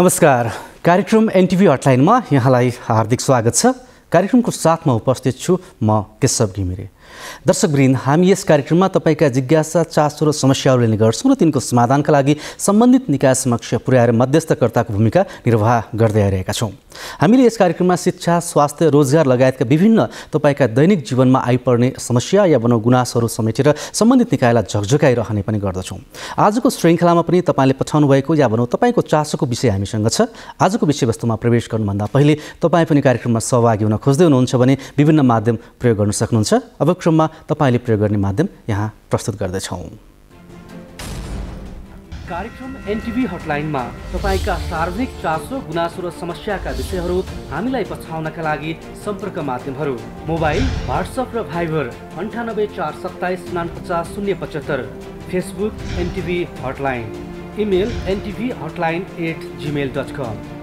नमस्कार। कार्यक्रम एनटिभी हटलाइनमा यहाँलाई हार्दिक स्वागत छ। कार्यक्रमको साथमा उपस्थित छु म केशव घिमिरे। दर्शकवृन्द हामी यस कार्यक्रममा तपाईँका जिज्ञासा चासो र समस्याहरू लिने गर्छौँ र तिनको समाधानका लागि सम्बन्धित निकाय समक्ष पुर्याएर मध्यस्थकर्ताको भूमिका निर्वाह गर्दै आइरहेका छौँ। हामीले यस कार्यक्रममा शिक्षा स्वास्थ्य रोजगार लगायतका विभिन्न तपाईँका दैनिक जीवनमा आइपर्ने समस्या या भनौँ गुनासोहरू समेटेर सम्बन्धित निकायलाई झकझकाइरहने पनि गर्दछौँ। आजको श्रृङ्खलामा पनि तपाईँले पठाउनु भएको या भनौँ तपाईँको चासोको विषय हामीसँग छ। आजको विषयवस्तुमा प्रवेश गर्नुभन्दा पहिले तपाईँ पनि कार्यक्रममा सहभागी हुन खोज्दै हुनुहुन्छ भने विभिन्न माध्यम प्रयोग गर्न सक्नुहुन्छ। अब क्रममा तपाईँले प्रयोग गर्ने माध्यम यहाँ प्रस्तुत गर्दैछौँ। कार्यक्रम एनटिभी हटलाइनमा तपाईँका सार्वजनिक चासो गुनासो र समस्याका विषयहरू हामीलाई पछाउनका लागि सम्पर्क माध्यमहरू मोबाइल वाट्सएप र भाइबर अन्ठानब्बे चार सत्ताइस उनापचास शून्य पचहत्तर Facebook NTV hotline email NTV hotline at Gmail dot com.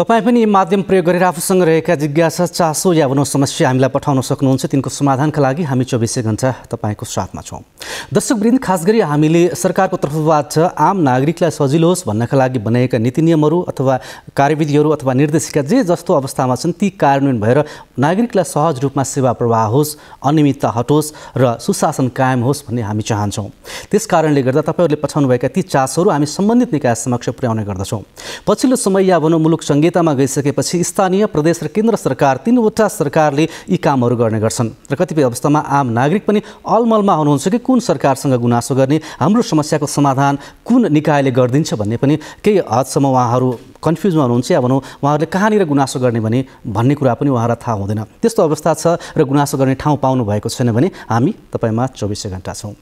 तपाईँ पनि माध्यम प्रयोग गरेर आफूसँग रहेका जिज्ञासा चासो या भनौँ समस्या हामीलाई पठाउन सक्नुहुन्छ। तिनको समाधानका लागि हामी चौबिसै घन्टा तपाईँको साथमा छौँ। दर्शकवृन्द खास गरी हामीले सरकारको तर्फबाट आम नागरिकलाई सजिलो होस् भन्नका लागि बनाएका नीति नियमहरू अथवा कार्यविधिहरू अथवा निर्देशिका जे जस्तो अवस्थामा छन् ती कार्यान्वयन भएर नागरिकलाई सहज रूपमा सेवा प्रवाह होस् अनियमितता हटोस् र सुशासन कायम होस् भन्ने हामी चाहन्छौँ। त्यस कारणले गर्दा तपाईँहरूले पठाउनुभएका ती चासोहरू हामी सम्बन्धित निकाय समक्ष पुर्याउने गर्दछौँ। पछिल्लो समय या भनौँ मुलुक सङ्घीयतामा गइसकेपछि स्थानीय प्रदेश र केन्द्र सरकार तिनवटा सरकारले यी कामहरू गर्ने गर्छन्। र कतिपय अवस्थामा आम नागरिक पनि अलमलमा हुनुहुन्छ कि कुन सरकारसँग गुनासो गर्ने हाम्रो समस्याको समाधान कुन निकायले गरिदिन्छ भन्ने पनि केही हदसम्म उहाँहरू कन्फ्युजमा हुनुहुन्छ या भनौँ उहाँहरूले कहाँनिर गुनासो गर्ने भने भन्ने कुरा पनि उहाँलाई थाहा हुँदैन। त्यस्तो अवस्था छ र गुनासो गर्ने ठाउँ पाउनु भएको छैन भने हामी तपाईँमा चौबिसै घन्टा छौँ।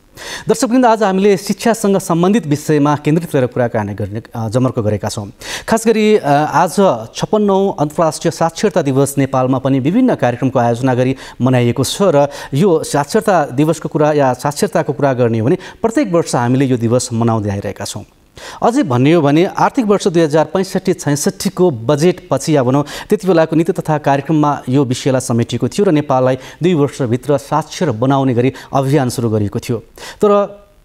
दर्शकवृन्द आज हामीले शिक्षासँग सम्बन्धित विषयमा केन्द्रित गरेर कुराकानी गर्ने जमर्को गरेका छौँ। खास गरी आज छप्पन्नौ अन्तर्राष्ट्रिय साक्षरता दिवस नेपालमा पनि विभिन्न कार्यक्रमको आयोजना गरी मनाइएको छ र यो साक्षरता दिवसको कुरा या साक्षरताको कुरा गर्ने हो भने प्रत्येक वर्ष हामीले यो दिवस मनाउँदै आइरहेका छौँ। अझै भन्ने हो भने आर्थिक वर्ष दुई हजार पैँसठी छैसठीको बजेटपछि या भनौँ त्यति बेलाको नीति तथा कार्यक्रममा यो विषयलाई समेटिएको थियो र नेपाललाई दुई वर्षभित्र साक्षर बनाउने गरी अभियान सुरु गरिएको थियो। तर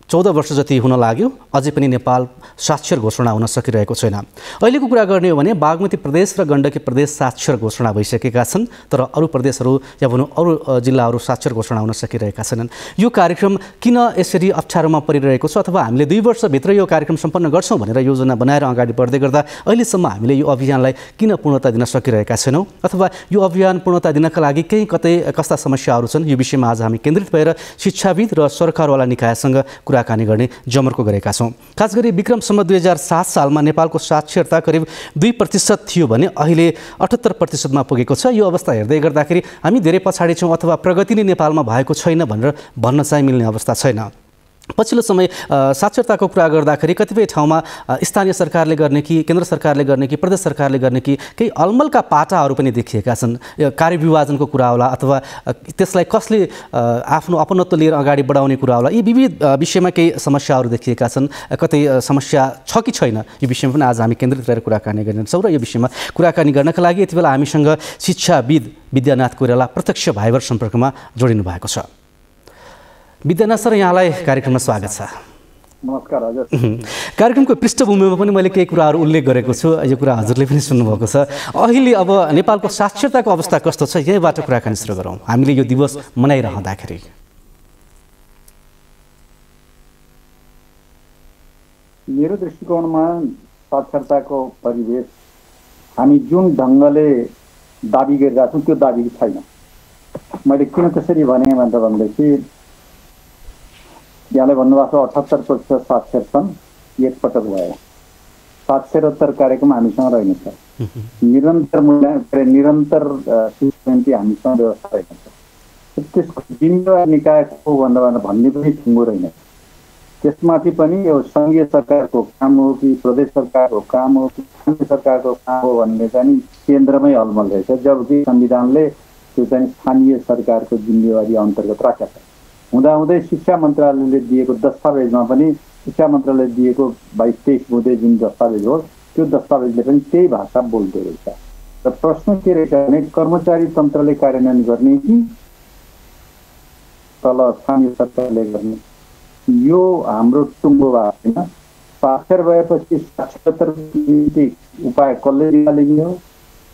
चौध वर्ष जति हुन लाग्यो अझै पनि नेपाल साक्षर घोषणा हुन सकिरहेको छैन। अहिलेको कुरा गर्ने हो भने बागमती प्रदेश र गण्डकी प्रदेश साक्षर घोषणा भइसकेका छन् तर अरू प्रदेशहरू या भनौँ अरू जिल्लाहरू साक्षर घोषणा हुन सकिरहेका छैनन्। यो कार्यक्रम किन यसरी अप्ठ्यारोमा परिरहेको छ अथवा हामीले दुई वर्षभित्र यो कार्यक्रम सम्पन्न गर्छौँ भनेर योजना बनाएर अगाडि बढ्दै गर्दा अहिलेसम्म हामीले यो अभियानलाई किन पूर्णता दिन सकिरहेका छैनौँ? अथवा यो अभियान पूर्णता दिनका लागि केही कतै कस्ता समस्याहरू छन्? यो विषयमा आज हामी केन्द्रित भएर शिक्षाविद र सरकारवाला निकायसँग कुराकानी गर्ने जमर्को गरेका छौँ। खास गरी विक्रमसम्म दुई हजार सात सालमा नेपालको साक्षरता करिब दुई प्रतिशत थियो भने अहिले अठहत्तर प्रतिशतमा पुगेको छ। यो अवस्था हेर्दै गर्दाखेरि हामी धेरै पछाडि छौँ अथवा प्रगति नै नेपालमा भएको छैन भनेर भन्न चाहिँ मिल्ने अवस्था छैन। पछिल्लो समय साक्षरताको कुरा गर्दाखेरि कतिपय ठाउँमा स्थानीय सरकारले गर्ने कि केन्द्र सरकारले गर्ने कि प्रदेश सरकारले गर्ने कि केही अलमलका पाटाहरू पनि देखिएका छन्। कार्यविभाजनको कुरा होला अथवा त्यसलाई कसले आफ्नो अपनत्व लिएर अगाडि बढाउने कुरा होला यी विविध विषयमा केही समस्याहरू देखिएका छन्। कतै समस्या छ कि छैन यो विषयमा पनि आज हामी केन्द्रित गरेर कुराकानी गर्नेछौँ र यो विषयमा कुराकानी गर्नका लागि यति बेला हामीसँग शिक्षाविद विद्यानाथ कोइराला प्रत्यक्ष भाइबर सम्पर्कमा जोडिनु भएको छ। विद्यानाथ सर यहाँलाई कार्यक्रममा स्वागत छ। नमस्कार हजुर। कार्यक्रमको पृष्ठभूमिमा पनि मैले केही कुराहरू उल्लेख गरेको छु। यो कुरा हजुरले पनि सुन्नुभएको छ। अहिले अब नेपालको साक्षरताको अवस्था कस्तो छ यहीँबाट कुराकानी सुरु गरौँ। हामीले यो दिवस मनाइरहँदाखेरि। मेरो दृष्टिकोणमा साक्षरताको परिवेश हामी जुन ढङ्गले दाबी गरिरहेको छौँ त्यो दाबी छैन। मैले किन त्यसरी भने भनेदेखि यहाँले भन्नुभएको छ अठहत्तर प्रतिशत साक्षर छन् एकपटक भयो। साक्षरोत्तर कार्यक्रम हामीसँग रहेनछ। निरन्तर मूल्याङ्कन निरन्तर शिक्षा हामीसँग व्यवस्था रहेनछ त्यसको जिम्मेवार निकायको भनेर भन्ने पनि ठुङ्गो रहेन। त्यसमाथि पनि यो सङ्घीय सरकारको काम हो कि प्रदेश सरकारको काम हो कि स्थानीय सरकारको काम हो भन्ने चाहिँ केन्द्रमै अलमल रहेछ जबकि संविधानले त्यो चाहिँ स्थानीय सरकारको जिम्मेवारी अन्तर्गत राखेका छ। हुँदाहुँदै शिक्षा मन्त्रालयले दिएको दस्तावेजमा पनि शिक्षा मन्त्रालयले दिएको बाइस तेइस बुधे जुन दस्तावेज हो त्यो दस्तावेजले पनि त्यही भाषा बोल्दो रहेछ। र प्रश्न के रहेछ भने कर्मचारी तन्त्रले कार्यान्वयन गर्ने कि तल स्थानीय सरकारले गर्ने? यो हाम्रो टुङ्गो छैन साक्षर भएपछि साक्षरता उपाय कसले निकालिने हो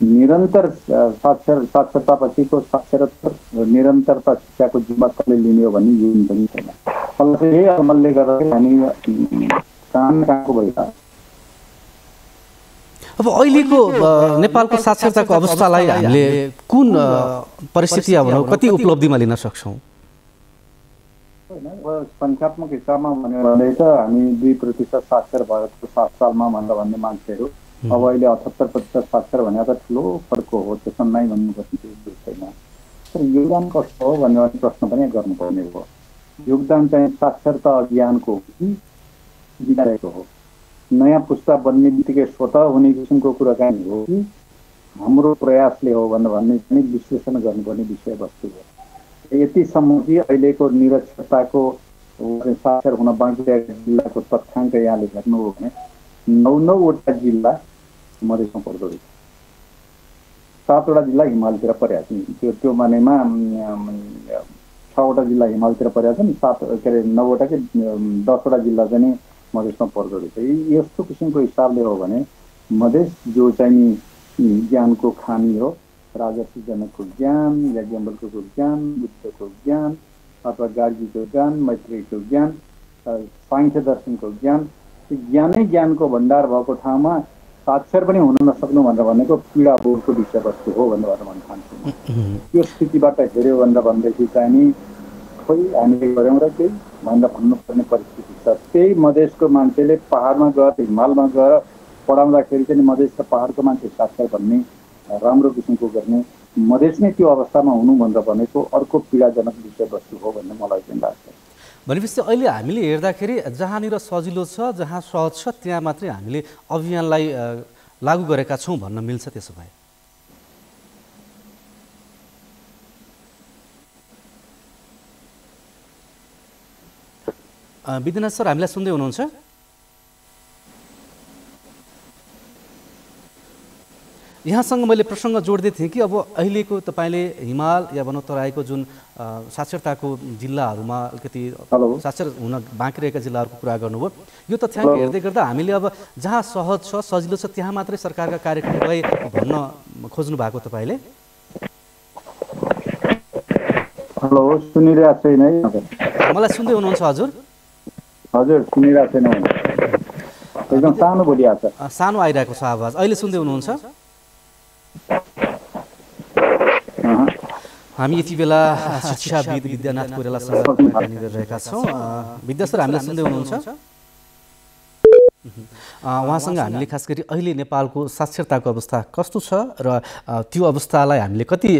निरन्तर साक्षर साक्षरतापछिको साक्षरता निरन्तरता शिक्षाको जिम्मा कसले लिने हो भन्ने यो पनि छैन। चाहिँ यही अमलले गर्दा हामी न कहाँको भइरहेको अब अहिलेको नेपालको साक्षरताको अवस्थालाई हामीले कुन परिस्थिति भनौँ कति उपलब्धिमा लिन सक्छौँ? सङ्ख्यात्मक हिसाबमा भन्यो भने त हामी दुई प्रतिशत साक्षर भएको सात सालमा भन्दा भन्ने मान्छेहरू। अब अहिले अठहत्तर प्रतिशत साक्षर भने त ठुलो फर्क हो त्यसमा नै भन्नुपर्ने छैन। तर योगदान कस्तो हो भन्ने भने प्रश्न पनि गर्नुपर्ने हो। योगदान चाहिँ साक्षरता अभियानको हो कि हो। नयाँ पुस्ता बन्ने बित्तिकै स्वतः हुने किसिमको कुराकानी हो कि हाम्रो प्रयासले हो भनेर भन्ने पनि विश्लेषण गर्नुपर्ने विषयवस्तु हो। यतिसम्म कि अहिलेको निरक्षरताको साक्षर हुन बाँकी जिल्लाको तथ्याङ्क यहाँले हेर्नुभयो भने नौ नौवटा जिल्ला मधेसमा पर्दो रहेछ सातवटा जिल्ला हिमालतिर परेका छन् त्यो त्यो मानेमा छवटा जिल्ला हिमालतिर परेका छन् सात के अरे नौवटा कि दसवटा जिल्ला चाहिँ नि मधेसमा पर्दो रहेछ यस्तो किसिमको हिसाबले हो भने मधेस जो चाहिँ नि ज्ञानको खानी हो राजर्षि जनकको ज्ञान यज्ञवल्कको ज्ञान बुद्धको ज्ञान अथवा गार्गीको ज्ञान मैत्रेयको ज्ञान साङ्ख्य दर्शनको ज्ञान ज्ञानै ज्ञानको भण्डार भएको ठाउँमा साक्षर पनि हुन नसक्नु भनेर भनेको पीडा बोधको विषयवस्तु हो भनेर भनेर भन्न चाहन्छु त्यो स्थितिबाट हेऱ्यो भनेर भनेदेखि चाहिँ नि खोइ हामीले गऱ्यौँ र केही भनेर भन्नुपर्ने परिस्थिति छ। त्यही मधेसको मान्छेले पाहाडमा गएर हिमालमा गएर पढाउँदाखेरि चाहिँ मधेस र पाहाडको मान्छे साक्षर भन्ने राम्रो किसिमको गर्ने मधेस नै त्यो अवस्थामा हुनु भनेर भनेको अर्को पीडाजनक विषयवस्तु हो भन्ने मलाई चाहिँ लाग्छ। भनेपछि अहिले हामीले हेर्दाखेरि जहाँनिर सजिलो छ जहाँ सहज छ त्यहाँ मात्रै हामीले अभियानलाई लागू गरेका छौँ भन्न मिल्छ त्यसो भए। विद्यनाथ सर हामीलाई सुन्दै हुनुहुन्छ? यहाँसँग मैले प्रसङ्ग जोड्दै थिएँ कि अब अहिलेको तपाईँले हिमाल या भनौँ तराईको जुन साक्षरताको जिल्लाहरूमा अलिकति। साक्षर हुन बाँकी रहेका जिल्लाहरूको कुरा गर्नुभयो। यो तथ्याङ्क हेर्दै गर्दा हामीले अब जहाँ सहज छ सजिलो छ त्यहाँ मात्रै सरकारका कार्यक्रमलाई भन्न खोज्नु भएको तपाईँले। हेलो सुनिरहेको छैन है हजुर मलाई सुन्दै हुनुहुन्छ हजुर। हजुर सुनिरहेको छैन। एकदम सानो छ सानो आइरहेको छ आवाज। अहिले सुन्दै हुनुहुन्छ? हामी यति बेला शिक्षाविद विद्यानाथ कोइरालासँग कुराकानी गरिरहेका छौँ। विद्या सर हामीलाई सुन्दै हुनुहुन्छ? उहाँसँग हामीले खास गरी अहिले नेपालको साक्षरताको अवस्था कस्तो छ र त्यो अवस्थालाई हामीले कति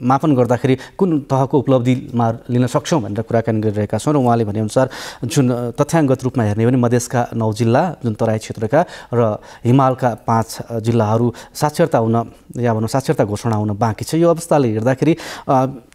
मापन गर्दाखेरि कुन तहको उपलब्धिमा लिन सक्छौँ भनेर कुराकानी गरिरहेका छौँ र उहाँले भनेअनुसार जुन तथ्याङ्गत रूपमा हेर्ने भने मधेसका नौ जिल्ला जुन तराई क्षेत्रका र हिमालका पाँच जिल्लाहरू साक्षरता हुन या भनौँ साक्षरता घोषणा हुन बाँकी छ। यो अवस्थाले हेर्दाखेरि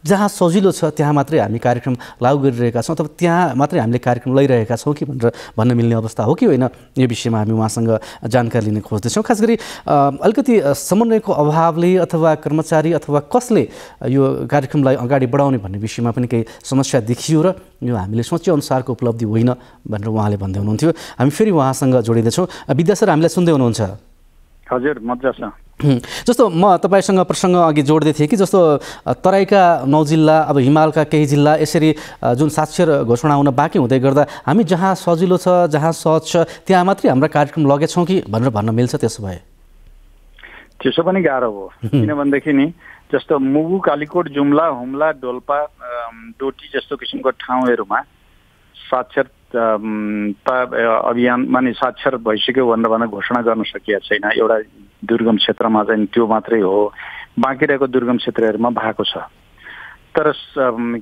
जहाँ सजिलो छ त्यहाँ मात्रै हामी कार्यक्रम लागू गरिरहेका छौँ अथवा त्यहाँ मात्रै हामीले कार्यक्रम लैरहेका छौँ कि भनेर भन्न मिल्ने अवस्था हो कि होइन यो विषयमा हामी उहाँसँग जानकारी लिन खोज्दैछौँ। खास गरी अलिकति समन्वयको अभावले अथवा कर्मचारी अथवा कसले यो कार्यक्रमलाई अगाडि बढाउने भन्ने विषयमा पनि केही समस्या देखियो र यो हामीले सोचे अनुसारको उपलब्धि होइन भनेर उहाँले भन्दै हुनुहुन्थ्यो। हामी फेरि उहाँसँग जोडिँदैछौँ। विद्या सर हामीलाई सुन्दै हुनुहुन्छ। हजुर मजा। जस्तो म तपाईँसँग प्रसङ्ग अघि जोड्दै थिएँ कि जस्तो तराईका नौ जिल्ला अब हिमालका केही जिल्ला यसरी जुन साक्षर घोषणा हुन बाँकी हुँदै गर्दा हामी जहाँ सजिलो छ जहाँ सहज छ त्यहाँ मात्रै हाम्रा कार्यक्रम लगेछौँ कि भनेर भन्न मिल्छ त्यसो भए? त्यसो पनि गाह्रो हो। किनभनेदेखि नि जस्तो मुगु कालीकोट जुम्ला हुम्ला डोल्पा डोटी जस्तो किसिमको ठाउँहरूमा साक्षर अभियान माने साक्षर भइसक्यो भनेर भनेर घोषणा गर्न सकिएको छैन। एउटा दुर्गम क्षेत्रमा चाहिँ त्यो मात्रै हो। बाँकी रहेको दुर्गम क्षेत्रहरूमा भएको छ। तर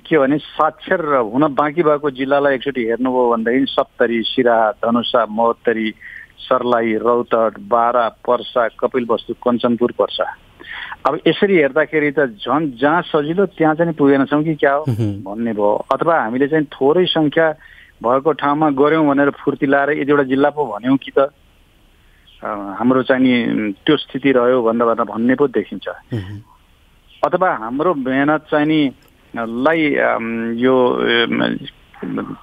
के भने साक्षर हुन बाँकी भएको जिल्लालाई एकचोटि हेर्नुभयो भनेदेखि सप्तरी सिराहा धनुषा महोत्तरी सर्लाही रौतहट बारा पर्सा कपिलवस्तु कञ्चनपुर पर्छ अब यसरी हेर्दाखेरि त झन् जहाँ सजिलो त्यहाँ चाहिँ पुगेनछौँ कि क्या हो भन्ने भयो। अथवा हामीले चाहिँ थोरै सङ्ख्या भएको ठाउँमा गऱ्यौँ भनेर फुर्ती लाएर यदि एउटा जिल्ला पो भन्यौँ कि त हाम्रो चाहिँ नि त्यो स्थिति रह्यो भनेर भनेर भन्ने पो देखिन्छ। अथवा हाम्रो मेहनत चाहिँ नि लाई यो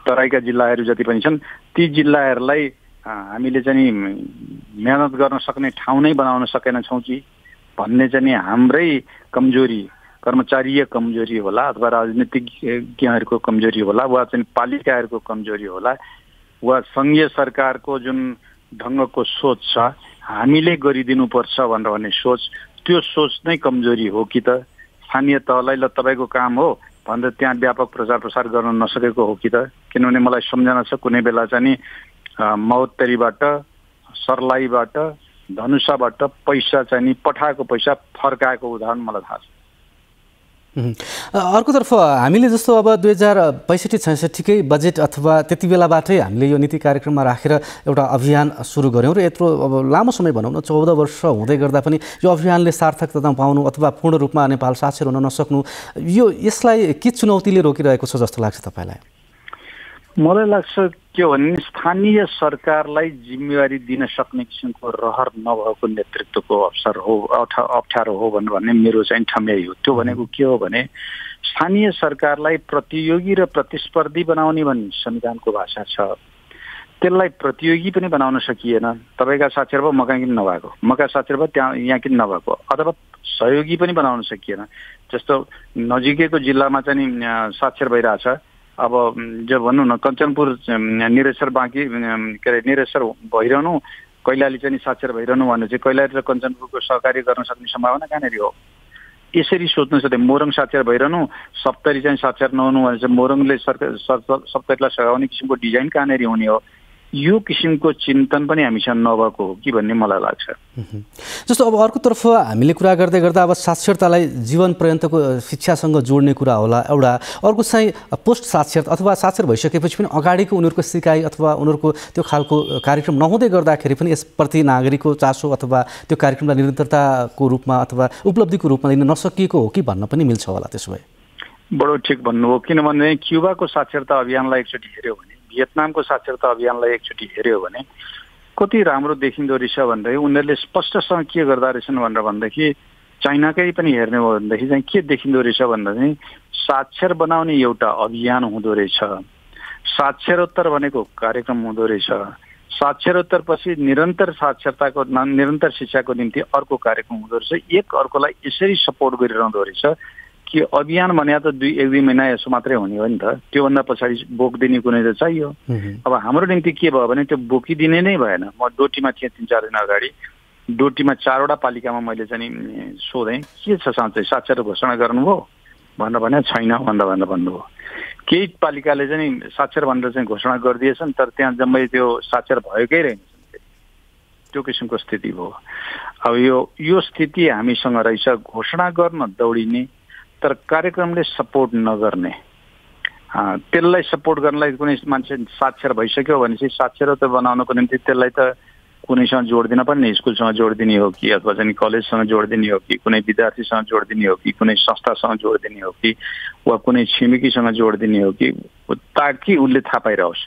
तराईका जिल्लाहरू जति पनि छन् ती जिल्लाहरूलाई हामीले चाहिँ मेहनत गर्न सक्ने ठाउँ नै बनाउन सकेनछौँ कि। भन्ने चाहिँ हाम्रै कमजोरी कर्मचारीय कमजोरी होला अथवा राजनीतिज्ञहरूको कमजोरी होला वा चाहिँ पालिकाहरूको कमजोरी होला वा सङ्घीय सरकारको जुन ढङ्गको सोच छ हामीले गरिदिनुपर्छ भनेर भन्ने सोच त्यो सोच नै कमजोरी हो कि त? स्थानीय तहलाई ल तपाईँको काम हो भनेर त्यहाँ व्यापक प्रचार प्रसार गर्न नसकेको हो कि त? किनभने मलाई सम्झना छ कुनै बेला चाहिँ महोत्तरीबाट सर्लाईबाट धनुषाबाट पैसा चाहिँ नि पठाएको पैसा फर्काएको उदाहरण मलाई थाहा छ। अर्कोतर्फ हामीले जस्तो अब दुई हजार पैँसठी छैसठीकै बजेट अथवा त्यति बेलाबाटै हामीले यो नीति कार्यक्रममा राखेर एउटा अभियान सुरु गऱ्यौँ र यत्रो अब लामो समय भनौँ न चौध वर्ष हुँदै गर्दा पनि यो अभियानले सार्थकता पाउनु अथवा पूर्ण रूपमा नेपाल साक्षर हुन नसक्नु यो यसलाई के चुनौतीले रोकिरहेको छ जस्तो लाग्छ तपाईँलाई? मलाई लाग्छ के भने स्थानीय सरकारलाई जिम्मेवारी दिन सक्ने किसिमको रहर नभएको नेतृत्वको अवसर हो अप्ठ्यारो हो भनेर भन्ने मेरो चाहिँ ठम्याइ हो त्यो भनेको के हो भने स्थानीय सरकारलाई प्रतियोगी र प्रतिस्पर्धी बनाउने भन्ने संविधानको भाषा छ। त्यसलाई प्रतियोगी पनि बनाउन सकिएन। तपाईँका साक्षर भयो मका किन नभएको? मका साक्षर भयो त्यहाँ यहाँ किन नभएको? अथवा सहयोगी पनि बनाउन सकिएन। जस्तो नजिकैको जिल्लामा चाहिँ साक्षर भइरहेछ। अब जो भनौँ न कञ्चनपुर निरेश्वर बाँकी के अरे निरेश्वर भइरहनु कैलाली चाहिँ साक्षर भइरहनु भने चाहिँ कैलाली र कञ्चनपुरको सहकारी गर्न सक्ने सम्भावना कहाँनिर हो? यसरी सोच्नु छ मोरङ साक्षर भइरहनु सप्तरी चाहिँ साक्षर नहुनु भने चाहिँ मोरङले सरकार सप्तरीलाई सघाउने किसिमको डिजाइन कहाँनिर हुने हो? यो किसिमको चिन्तन पनि हामीसँग नभएको हो कि भन्ने मलाई लाग्छ। जस्तो अब अर्कोतर्फ हामीले कुरा गर्दै गर्दा अब साक्षरतालाई जीवन पर्यन्तको शिक्षासँग जोड्ने कुरा होला एउटा। अर्को चाहिँ पोस्ट साक्षर अथवा साक्षर भइसकेपछि पनि अगाडिको उनीहरूको सिकाइ अथवा उनीहरूको त्यो खालको कार्यक्रम नहुँदै गर्दाखेरि पनि यसप्रति नागरिकको चासो अथवा त्यो कार्यक्रमलाई निरन्तरताको रूपमा अथवा उपलब्धिको रूपमा लिन नसकिएको हो कि भन्न पनि मिल्छ होला त्यसो भए? बडो ठिक भन्नुभयो। किनभने क्युबाको साक्षरता अभियानलाई एकचोटि हेऱ्यो भने भियतनामको साक्षरता अभियानलाई एकचोटि हेऱ्यो भने कति राम्रो देखिँदो रहेछ भनेदेखि उनीहरूले स्पष्टसँग के गर्दा रहेछन् भनेर भनेदेखि चाइनाकै पनि हेर्ने हो भनेदेखि चाहिँ के देखिँदो रहेछ भन्दाखेरि साक्षर बनाउने एउटा अभियान हुँदो रहेछ। साक्षरोत्तर भनेको कार्यक्रम हुँदो रहेछ। साक्षरोत्तर पछि निरन्तर साक्षरताको निरन्तर शिक्षाको निम्ति अर्को कार्यक्रम हुँदो रहेछ। एक अर्कोलाई यसरी सपोर्ट गरिरहँदो रहेछ। कि अभियान भने त दुई एक दुई महिना यसो मात्रै हुने हो नि त। त्योभन्दा पछाडि बोकिदिने कुनै त चाहियो। अब हाम्रो निम्ति के भयो भने त्यो बोकिदिने नै भएन। म डोटीमा थिएँ तिन चार दिन अगाडि। डोटीमा चारवटा पालिकामा मैले चाहिँ सोधेँ के छ साँच्चै? साक्षर घोषणा गर्नुभयो? भनेर भने छैन भन्दा भन्दा भन्नुभयो। केही पालिकाले चाहिँ साक्षर भनेर चाहिँ घोषणा गरिदिएछन् तर त्यहाँ जम्मै त्यो साक्षर भएकै रहेन त्यो किसिमको स्थिति भयो। अब यो यो स्थिति हामीसँग रहेछ। घोषणा गर्न दौडिने तर कार्यक्रमले सपोर्ट नगर्ने। त्यसलाई सपोर्ट गर्नलाई कुनै मान्छे साक्षर भइसक्यो भने चाहिँ साक्षरता बनाउनको निम्ति त्यसलाई त कुनैसँग जोडिदिन पनि स्कुलसँग जोडिदिने हो कि अथवा चाहिँ कलेजसँग जोडिदिने हो कि कुनै विद्यार्थीसँग जोडिदिने हो कि कुनै संस्थासँग जोडिदिने हो कि वा कुनै छिमेकीसँग जोडिदिने हो कि ताकि उसले थाहा पाइरहोस्।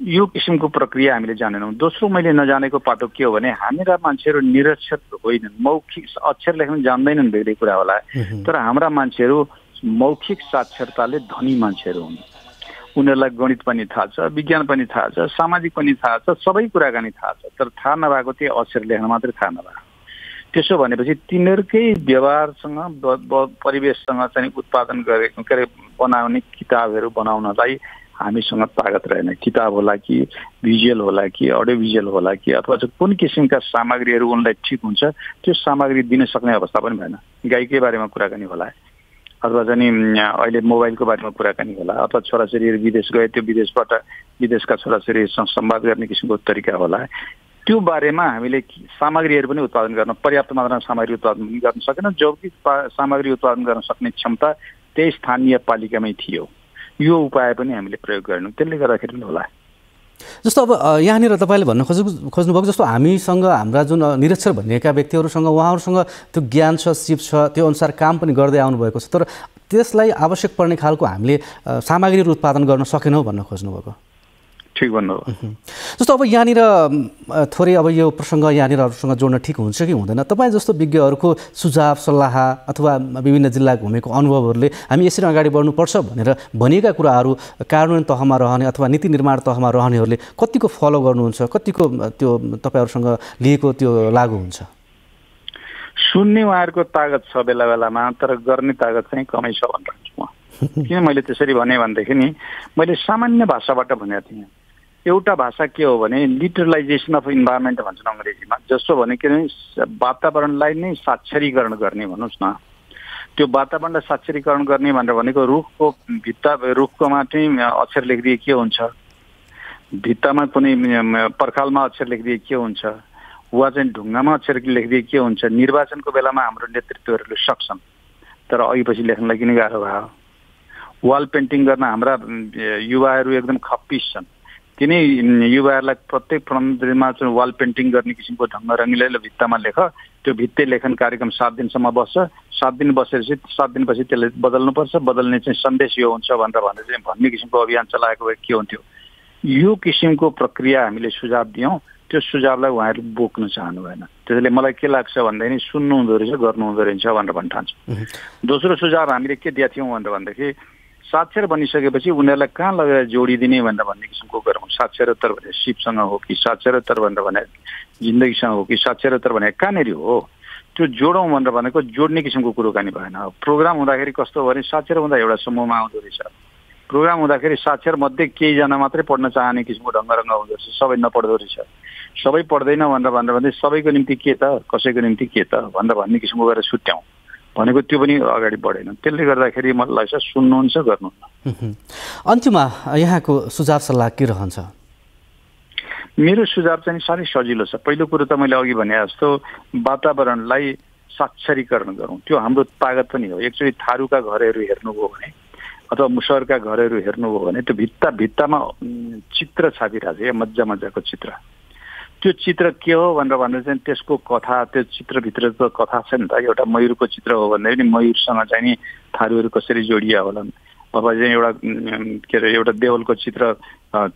यो किसिमको प्रक्रिया हामीले जानेनौँ। दोस्रो मैले नजानेको पाटो के हो भने हाम्रा मान्छेहरू निरक्षर होइनन् मौखिक अक्षर लेख्न जान्दैनन् धेरै कुरा होला। तर हाम्रा मान्छेहरू मौखिक साक्षरताले धनी मान्छेहरू हुन्। उनीहरूलाई गणित पनि थाहा छ विज्ञान पनि थाहा छ सामाजिक पनि थाहा छ सबै कुराकानी थाहा छ। तर थाहा नभएको त्यही अक्षर लेख्न मात्रै थाहा नभएको। त्यसो भनेपछि तिनीहरूकै व्यवहारसँग परिवेशसँग चाहिँ उत्पादन गरेको के अरे बनाउने किताबहरू बनाउनलाई हामीसँग तागत रहेन। किताब होला कि भिजुअल होला कि अडियो भिजुअल होला कि अथवा कुन किसिमका सामग्रीहरू उनलाई ठिक हुन्छ त्यो सामग्री दिन सक्ने अवस्था पनि भएन। गाईकै बारेमा कुराकानी होला। अथवा चाहिँ अहिले मोबाइलको बारेमा कुराकानी होला अथवा छोराछोरीहरू विदेश गए त्यो विदेशबाट विदेशका छोराछोरीहरूसँग संवाद गर्ने किसिमको तरिका होला। त्यो बारेमा हामीले सामग्रीहरू पनि उत्पादन गर्न पर्याप्त मात्रामा सामग्री उत्पादन गर्न सकेन जो कि सामग्री उत्पादन गर्न सक्ने क्षमता त्यही स्थानीय पालिकामै थियो। यो उपाय पनि हामीले प्रयोग गर्नु त्यसले गर्दाखेरि पनि होला। जस्तो अब यहाँनिर तपाईँले भन्न खोज खोज्नुभएको जस्तो हामीसँग हाम्रा जुन निरक्षर भनिएका व्यक्तिहरूसँग उहाँहरूसँग त्यो ज्ञान छ सिप छ त्यो अनुसार काम पनि गर्दै आउनुभएको छ। तर त्यसलाई आवश्यक पर्ने खालको हामीले सामग्रीहरू उत्पादन गर्न सकेनौँ भन्न खोज्नुभएको। ठिक भन्नुभयो। जस्तो अब यहाँनिर थोरै अब यो प्रसङ्ग यहाँनिर अरूसँग जोड्न ठिक हुन्छ कि हुँदैन? तपाईँ जस्तो विज्ञहरूको सुझाव सल्लाह अथवा विभिन्न जिल्ला घुमेको अनुभवहरूले हामी यसरी अगाडि बढ्नुपर्छ भनेर भनिएका कुराहरू कार्यान्वयन तहमा रहने अथवा नीति निर्माण तहमा रहनेहरूले कतिको फलो गर्नुहुन्छ? कतिको त्यो तपाईँहरूसँग लिएको त्यो लागु हुन्छ? सुन्ने उहाँहरूको तागत छ बेला बेलामा तर गर्ने तागत चाहिँ कमै छ भनेर किन मैले त्यसरी भने भनेदेखि नि मैले सामान्य भाषाबाट भनेको थिएँ। एउटा भाषा के हो भने लिटरलाइजेसन अफ इन्भाइरोमेन्ट भन्छन् अङ्ग्रेजीमा। जस्तो भने के भने वातावरणलाई नै साक्षरीकरण गर्ने भन्नुहोस् न। त्यो वातावरणलाई साक्षरीकरण गर्ने भनेर भनेको रुखको भित्ता रुखकोमा चाहिँ अक्षर लेखिदिए के हुन्छ? भित्तामा कुनै पर्खालमा अक्षर लेखिदिए के हुन्छ? वा चाहिँ ढुङ्गामा अक्षर लेखिदिए के हुन्छ? निर्वाचनको बेलामा हाम्रो नेतृत्वहरूले सक्छन्। तर अघि पछि लेख्नलाई किन गाह्रो भयो? वाल पेन्टिङ गर्न हाम्रा युवाहरू एकदम खप्पिस छन्। तिनै युवाहरूलाई प्रत्येक प्रधानमन्त्रीमा चाहिँ वाल पेन्टिङ गर्ने किसिमको ढङ्ग रङ्गिलो भित्तामा लेख। त्यो भित्ते लेखन कार्यक्रम सात दिनसम्म बस्छ। सात दिन बसेपछि सात दिनपछि त्यसले बदल्नुपर्छ। बदल्ने चाहिँ सन्देश यो हुन्छ भनेर भनेर चाहिँ भन्ने किसिमको अभियान चलाएको भए के हुन्थ्यो? यो किसिमको प्रक्रिया हामीले सुझाव दियौँ। त्यो सुझावलाई उहाँहरूले बोक्न चाहनु भएन। त्यसैले मलाई के लाग्छ भन्दाखेरि सुन्नु हुँदो रहेछ गर्नु हुँदो रहेछ भनेर भन्न ठान्छु दोस्रो सुझाव हामीले के दिएको थियौँ भनेर भन्दाखेरि साक्षर बनिसकेपछि उनीहरूलाई कहाँ लगेर जोडिदिने भनेर भन्ने किसिमको गरौँ साक्षरोत्तर भने सिपसँग हो कि साक्षरोत्तर भनेर भने जिन्दगीसँग हो कि साक्षरोत्तर भने कहाँनिर हो? त्यो जोडौँ भनेर भनेको जोड्ने किसिमको कुरोकानी भएन। प्रोग्राम हुँदाखेरि कस्तो भने साक्षर हुँदा एउटा समूहमा आउँदो रहेछ। प्रोग्राम हुँदाखेरि साक्षर मध्ये केहीजना मात्रै पढ्न चाहने किसिमको ढङ्ग रङ्ग हुँदो रहेछ। सबै नपढ्दो रहेछ। सबै पढ्दैन भनेर भनेर भन्दै सबैको निम्ति के त? कसैको निम्ति के त? भनेर भन्ने किसिमको गरेर छुट्याउँ। भनेको त्यो पनि अगाडि बढेन। त्यसले गर्दाखेरि मलाई लाग्छ सुन्नुहुन्छ गर्नुहुन्न अन्त्यमा यहाँको सुझाव सल्लाह के रहन्छ? मेरो सुझाव चाहिँ साह्रै सजिलो छ। पहिलो कुरो त मैले अघि भने जस्तो वातावरणलाई साक्षरीकरण गरौँ। त्यो हाम्रो तागत पनि हो। एकचोटि थारूका घरहरू हेर्नुभयो भने अथवा मुसहरका घरहरू हेर्नुभयो भने त्यो भित्ता भित्तामा चित्र छापिरहेको छ। या मजा मजाको चित्र। त्यो चित्र के हो भनेर भन्दा चाहिँ त्यसको कथा त्यो चित्रभित्रको कथा छ नि त एउटा मयुरको चित्र हो भन्दा पनि मयुरसँग चाहिँ नि थारूहरू कसरी जोडिया होलान्। अब चाहिँ एउटा के अरे एउटा देवलको चित्र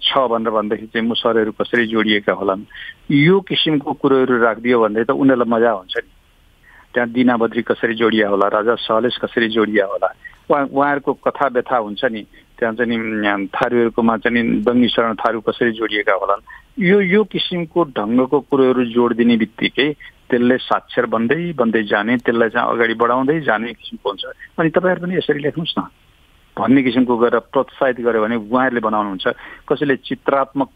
छ भनेर भन्दाखेरि चाहिँ मुसरहरू कसरी जोडिएका होलान्। यो किसिमको कुरोहरू राखिदियो भने त उनीहरूलाई मजा हुन्छ नि। त्यहाँ दिनाबद्री कसरी जोडिया होला राजा सहलेस कसरी जोडिया होला उहाँ उहाँहरूको कथा व्यथा हुन्छ नि। त्यहाँ चाहिँ थारूहरूकोमा चाहिँ नि दङ्गी शरण थारू कसरी जोडिएका होलान् यो यो किसिमको ढङ्गको कुरोहरू जोड दिने बित्तिकै त्यसले साक्षर बन्दै बन्दै जाने त्यसलाई चाहिँ अगाडि बढाउँदै जाने किसिमको हुन्छ अनि तपाईँहरू पनि यसरी लेख्नुहोस् न भन्ने किसिमको गरेर प्रोत्साहित गर्यो भने उहाँहरूले बनाउनुहुन्छ कसैले चित्रात्मक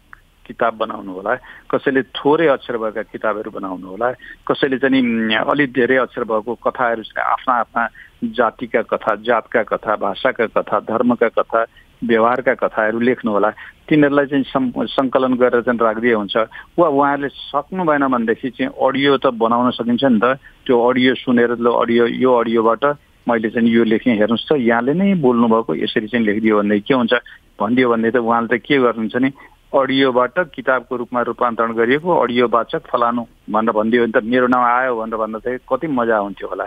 किताब बनाउनु होला कसैले थोरै अक्षर भएका किताबहरू बनाउनु होला कसैले चाहिँ अलिक धेरै अक्षर भएको कथाहरू आफ्ना आफ्ना जातिका कथा जातका कथा भाषाका कथा धर्मका कथा व्यवहारका कथाहरू लेख्नु होला। तिनीहरूलाई चाहिँ सङ्कलन गरेर चाहिँ राखिदिए हुन्छ। वा उहाँहरूले सक्नु भएन भनेदेखि चाहिँ अडियो त बनाउन सकिन्छ नि त। त्यो अडियो सुनेर ल अडियो यो अडियोबाट मैले चाहिँ यो लेखेँ हेर्नुहोस् त। यहाँले नै बोल्नुभएको यसरी चाहिँ लेखिदियो भनेदेखि के हुन्छ? भनिदियो भने त उहाँले त के गर्नुहुन्छ नि? अडियोबाट किताबको रूपमा रूपान्तरण गरिएको अडियो वाचक फलानु भनेर भनिदियो भने त मेरो नाउँ आयो भनेर भन्दा चाहिँ कति मजा हुन्थ्यो होला।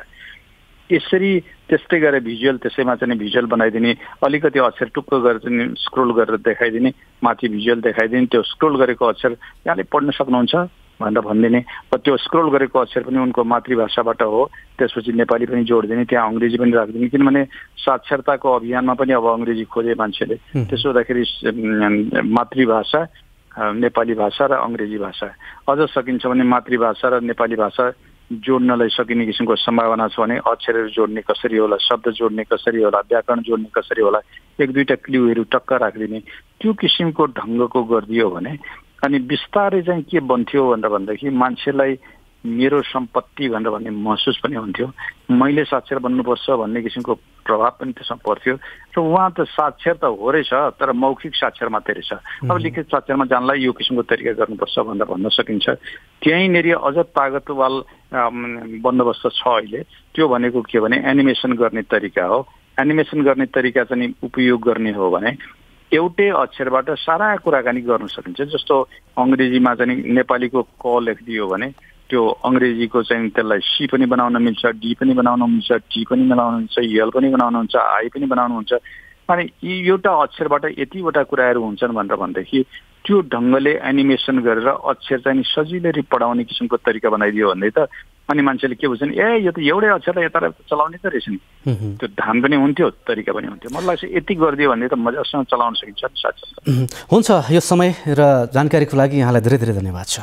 यसरी त्यस्तै गरेर भिजुअल त्यसैमा चाहिँ भिजुअल बनाइदिने अलिकति अक्षर टुक्क गरेर चाहिँ स्क्रोल गरेर देखाइदिने माथि भिजुअल देखाइदिने त्यो स्क्रोल गरेको अक्षर यहाँले पढ्न सक्नुहुन्छ। भनेर भनिदिने त्यो स्क्रोल गरेको अक्षर पनि उनको मातृभाषाबाट हो। त्यसपछि नेपाली पनि जोडिदिने त्यहाँ अङ्ग्रेजी पनि राखिदिने। किनभने साक्षरताको अभियानमा पनि अब अङ्ग्रेजी खोजे मान्छेले। त्यसो हुँदाखेरि मातृभाषा नेपाली भाषा र अङ्ग्रेजी भाषा। अझ सकिन्छ भने मातृभाषा र नेपाली भाषा जोड्नलाई सकिने किसिमको सम्भावना छ भने अक्षरहरू जोड्ने कसरी होला शब्द जोड्ने कसरी होला व्याकरण जोड्ने कसरी होला एक दुईवटा क्ल्युहरू टक्क राखिदिने। त्यो किसिमको ढङ्गको गरिदियो भने अनि बिस्तारै चाहिँ के बन्थ्यो भनेर भन्दाखेरि मान्छेलाई मेरो सम्पत्ति भनेर भन्ने महसुस पनि हुन्थ्यो। मैले साक्षर बन्नुपर्छ भन्ने किसिमको प्रभाव पनि त्यसमा पर्थ्यो। र उहाँ त साक्षर त हो रहेछ तर मौखिक साक्षर मात्रै रहेछ अब लिखित साक्षरमा जानलाई यो किसिमको तरिका गर्नुपर्छ भनेर भन्न सकिन्छ। त्यहीँनिर अझ तागतवाल बन्दोबस्त छ अहिले। त्यो भनेको के भने एनिमेसन गर्ने तरिका हो। एनिमेसन गर्ने तरिका चाहिँ उपयोग गर्ने हो भने एउटै अक्षरबाट सारा कुराकानी गर्न सकिन्छ। जस्तो अङ्ग्रेजीमा चाहिँ नेपालीको क लेखिदियो भने त्यो अङ्ग्रेजीको चाहिँ त्यसलाई सी पनि बनाउन मिल्छ डी पनि बनाउन मिल्छ टी पनि बनाउनु मिल्छ यल पनि बनाउनुहुन्छ आई पनि बनाउनुहुन्छ अनि यी एउटा अक्षरबाट यतिवटा कुराहरू हुन्छन् भनेर भनेदेखि त्यो ढङ्गले एनिमेसन गरेर अक्षर चाहिँ सजिलै पढाउने किसिमको तरिका बनाइदियो भने त अनि मान्छेले के बुझ्छन् ए यो त एउटै अक्षरलाई यता चलाउने त रहेछ नि। त्यो धान पनि हुन्थ्यो तरिका पनि हुन्थ्यो। मलाई लाग्छ यति गरिदियो भने त मजासँग चलाउन सकिन्छ साथी हुन्छ यो समय र जानकारीको लागि यहाँलाई धेरै धेरै धन्यवाद छ।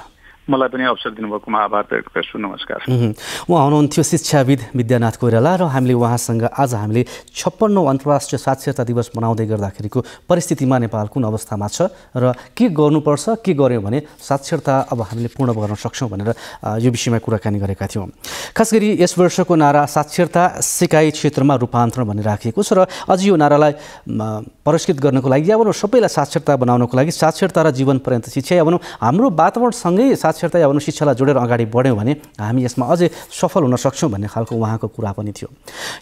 मलाई पनि अवसर दिनुभएकोमा आभार व्यक्त गर्छु नमस्कार। उहाँ। हुनुहुन्थ्यो शिक्षाविद विद्यानाथ कोइराला र हामीले उहाँसँग आज हामीले छप्पन्नौ अन्तर्राष्ट्रिय साक्षरता दिवस मनाउँदै गर्दाखेरिको परिस्थितिमा नेपाल कुन अवस्थामा छ र के गर्नुपर्छ के गर्यो भने साक्षरता अब हामीले पूर्ण गर्न सक्छौँ भनेर यो विषयमा कुराकानी गरेका थियौँ। खास गरी यस वर्षको नारा साक्षरता सिकाइ क्षेत्रमा रूपान्तरण भन्ने राखिएको छ र अझ यो नारालाई परिष्कृत गर्नको लागि या भनौँ सबैलाई साक्षरता बनाउनको लागि साक्षरता र जीवन पर्यन्त शिक्षा या भनौँ हाम्रो वातावरणसँगै साक्षरता या शिक्षालाई जोडेर अगाडि बढ्यौँ भने हामी यसमा अझै सफल हुन सक्छौँ भन्ने खालको उहाँको कुरा पनि थियो।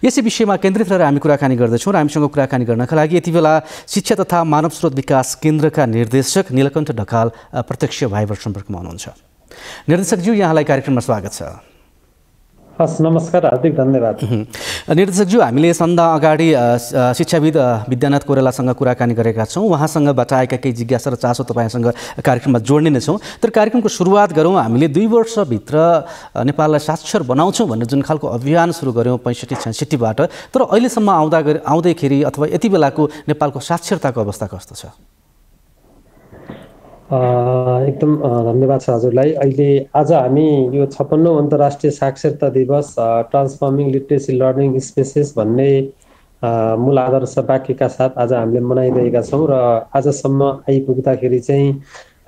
यसै विषयमा केन्द्रित रहेर हामी कुराकानी गर्दैछौँ र हामीसँग कुराकानी गर्नका लागि यति बेला शिक्षा तथा मानव स्रोत विकास केन्द्रका निर्देशक निलकण्ठ ढकाल प्रत्यक्ष भाइबर सम्पर्कमा हुनुहुन्छ। निर्देशकज्यू यहाँलाई कार्यक्रममा स्वागत छ। हस् नमस्कार हार्दिक धन्यवाद। निर्देशकज्यू हामीले सन्दा अगाडि शिक्षाविद विद्यानाथ कोरेलासँग कुराकानी गरेका छौँ। उहाँसँगबाट आएका केही जिज्ञासा र चासो तपाईँसँग कार्यक्रममा जोड्ने नै छौँ। तर कार्यक्रमको सुरुवात गरौँ। हामीले दुई वर्षभित्र नेपाललाई साक्षर बनाउँछौँ भनेर जुन खालको अभियान सुरु गऱ्यौँ पैँसठी छैसठीबाट तर अहिलेसम्म आउँदा आउँदैखेरि अथवा यति बेलाको नेपालको साक्षरताको अवस्था कस्तो छ? एकदम धन्यवाद छ हजुरलाई अहिले आज हामी यो छप्पन्नौ अन्तर्राष्ट्रिय साक्षरता दिवस ट्रान्सफर्मिङ लिट्रेसी लर्निङ स्पेसेस भन्ने मूल आदर्श वाक्यका साथ आज हामीले मनाइरहेका छौँ र आजसम्म आइपुग्दाखेरि चाहिँ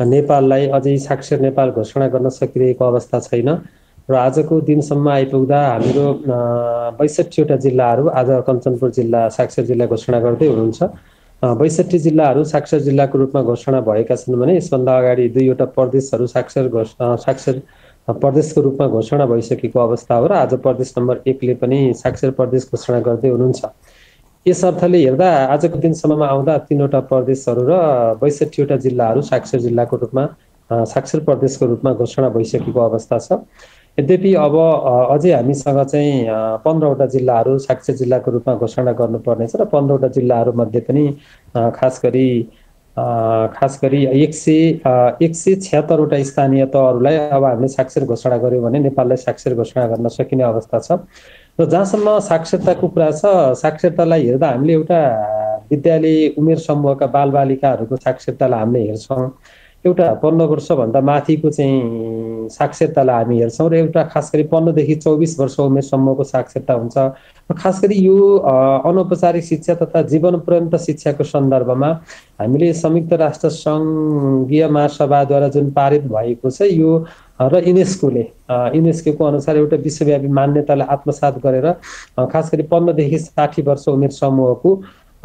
नेपाललाई अझै साक्षर नेपाल घोषणा गर्न सकिरहेको अवस्था छैन र आजको दिनसम्म आइपुग्दा हाम्रो बैसठीवटा जिल्लाहरू आज कञ्चनपुर जिल्ला साक्षर जिल्ला घोषणा गर्दै हुनुहुन्छ। बैसठी जिल्लाहरू साक्षर जिल्लाको रूपमा घोषणा भएका छन् भने यसभन्दा अगाडि दुईवटा प्रदेशहरू साक्षर साक्षर प्रदेशको रूपमा घोषणा भइसकेको अवस्था हो र आज प्रदेश नम्बर एकले पनि साक्षर प्रदेश घोषणा गर्दै हुनुहुन्छ। यस अर्थले हेर्दा आजको दिनसम्ममा आउँदा तिनवटा प्रदेशहरू र बैसठीवटा जिल्लाहरू साक्षर जिल्लाको रूपमा साक्षर प्रदेशको रूपमा घोषणा भइसकेको अवस्था छ। यद्यपि अब अझै हामीसँग चाहिँ पन्ध्रवटा जिल्लाहरू साक्षर जिल्लाको रूपमा घोषणा गर्नुपर्नेछ र पन्ध्रवटा जिल्लाहरूमध्ये पनि खास गरी खास गरी एक सय एक सय छ्यात्तरवटा स्थानीय तहहरूलाई अब हामीले साक्षर घोषणा गऱ्यौँ भने नेपाललाई साक्षर घोषणा गर्न सकिने अवस्था छ। र जहाँसम्म साक्षरताको कुरा छ साक्षरतालाई हेर्दा हामीले एउटा विद्यालय उमेर समूहका बालबालिकाहरूको साक्षरतालाई हामीले हेर्छौँ। एउटा पन्ध्र वर्षभन्दा माथिको चाहिँ साक्षरतालाई हामी हेर्छौँ र एउटा खास गरी पन्ध्रदेखि चौबिस वर्ष उमेरसम्मको साक्षरता हुन्छ। र खास गरी यो अनौपचारिक शिक्षा तथा जीवन पर्यन्त शिक्षाको सन्दर्भमा हामीले संयुक्त राष्ट्र सङ्घीय महासभाद्वारा जुन पारित भएको छ यो र युनेस्कोले युनेस्को अनुसार एउटा विश्वव्यापी मान्यतालाई आत्मसात गरेर खास गरी पन्ध्रदेखि साठी वर्ष उमेर समूहको